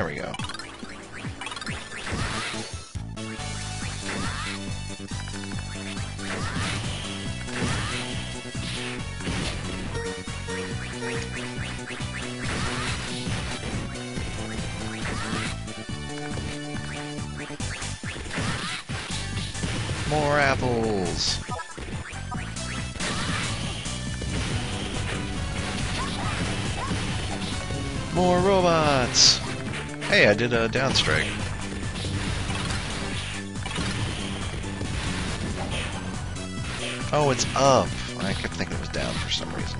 There we go. More apples. More robots. Hey, I did a downstrike. Oh, it's up. I kept thinking it was down for some reason.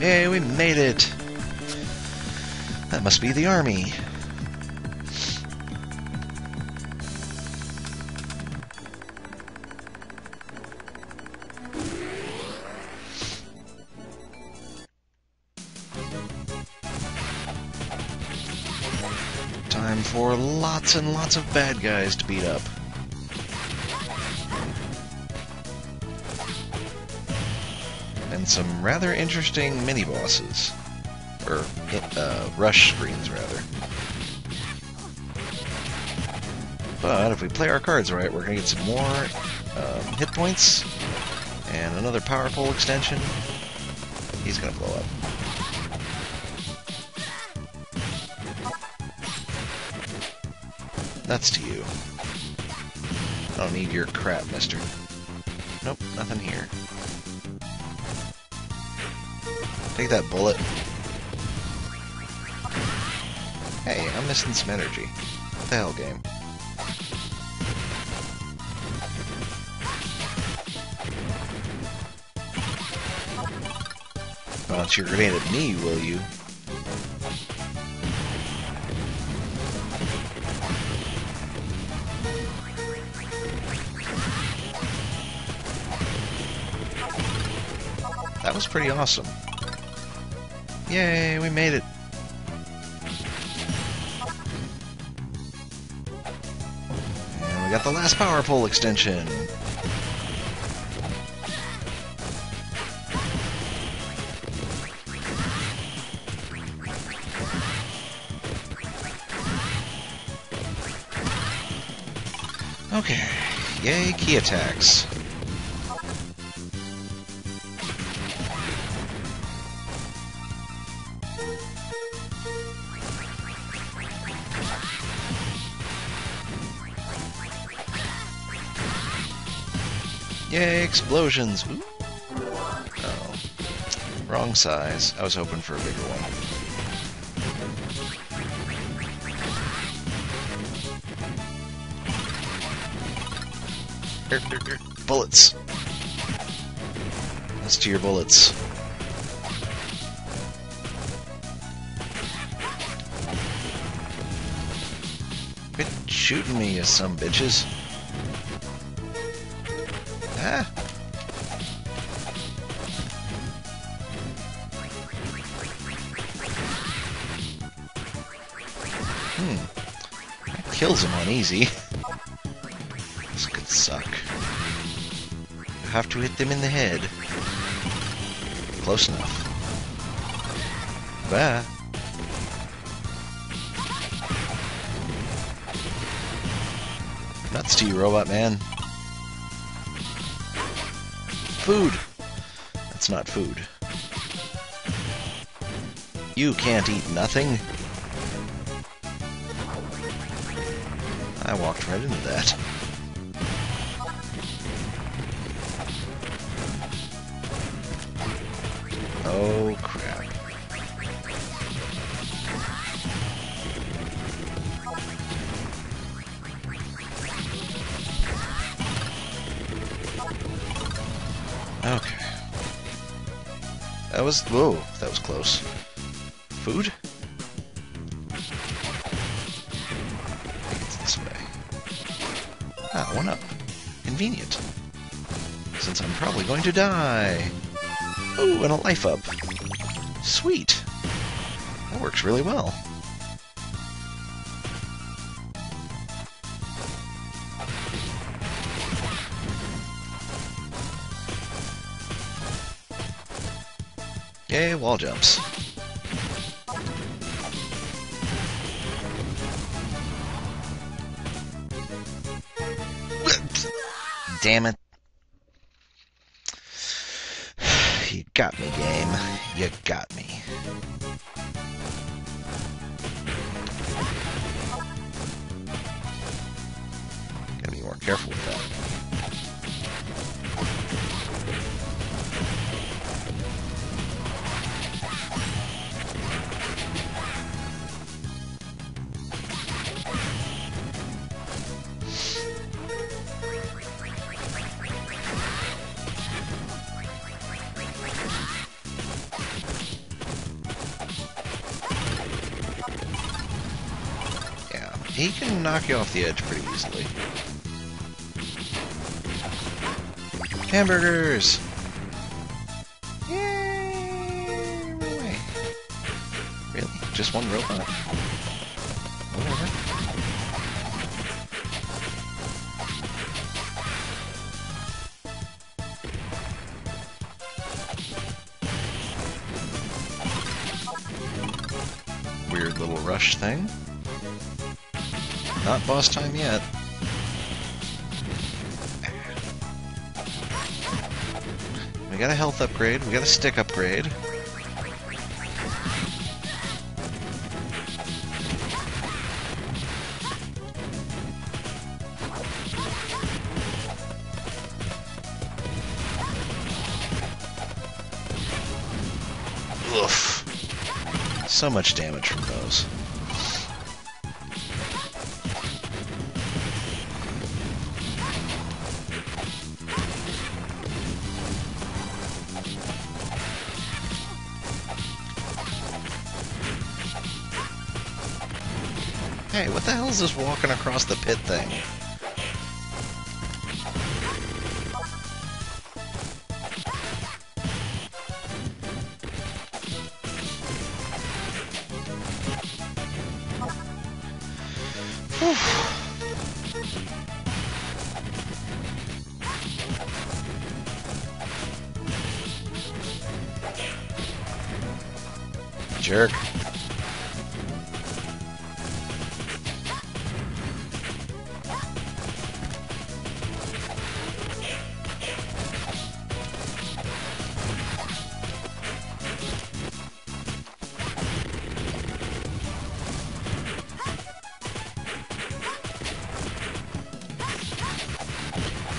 Yay, we made it! That must be the army. For lots and lots of bad guys to beat up. And some rather interesting mini-bosses. Or, uh, rush screens, rather. But if we play our cards right, we're going to get some more um, hit points and another power pole extension. He's going to blow up. Nuts to you. I don't need your crap, mister. Nope, nothing here. Take that bullet. Hey, I'm missing some energy. What the hell, game? Bounce your grenade at me, will you? That was pretty awesome. Yay, we made it. And we got the last power pole extension. Okay. Yay, ki attacks. Yay, explosions! Ooh. Oh. Wrong size. I was hoping for a bigger one. Bullets! That's to your bullets. Quit shooting me, you some bitches. Hmm. That kills him on easy. This could suck. You have to hit them in the head. Close enough. Bah. Nuts to you, Robot Man. Food! That's not food. You can't eat nothing. I walked right into that. Oh, crap. Okay. That was... Whoa, that was close. Food? one up. Convenient. Since I'm probably going to die. Ooh, and a life up. Sweet. That works really well. Yay, wall jumps damn it. You got me, game. You got me. Gotta be more careful with that. He can knock you off the edge pretty easily. Hamburgers! Yay! Really? Just one robot? Whatever. Weird little rush thing. Not boss time yet. We got a health upgrade, we got a stick upgrade. Oof. So much damage from those. Hey, what the hell is this walking across the pit thing? Jerk.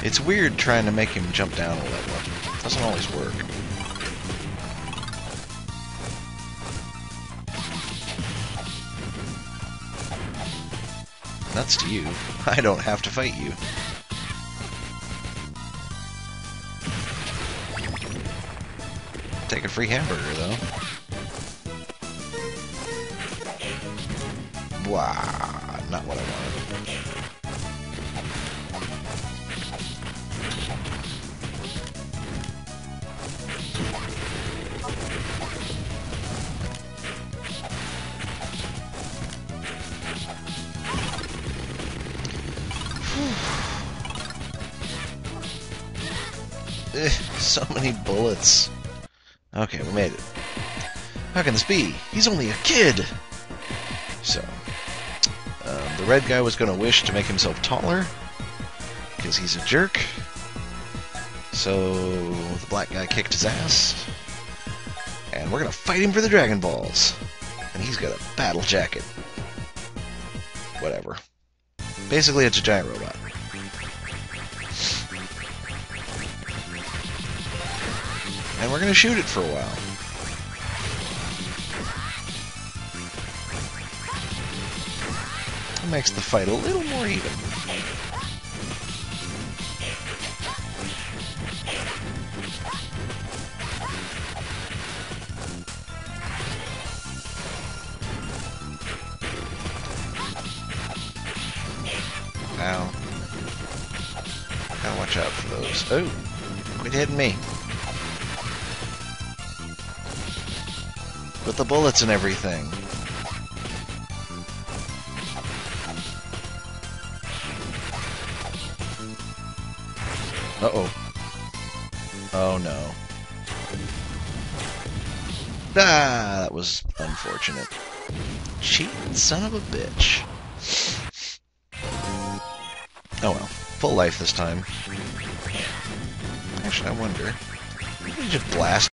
It's weird trying to make him jump down a level. Doesn't always work. Nuts to you. I don't have to fight you. Take a free hamburger, though. Wow, not what I wanted. Ugh, so many bullets. Okay, we made it. How can this be? He's only a kid! So, um, the red guy was going to wish to make himself taller, because he's a jerk. So, the black guy kicked his ass. And we're going to fight him for the Dragon Balls. And he's got a battle jacket. Whatever. Basically, it's a giant robot. And we're going to shoot it for a while. It makes the fight a little more even. Ow. Gotta watch out for those. Oh! Quit hitting me. With the bullets and everything. Uh-oh. Oh no. Ah, that was unfortunate. Cheating son of a bitch. Oh well. Full life this time. Actually, I wonder. Just blast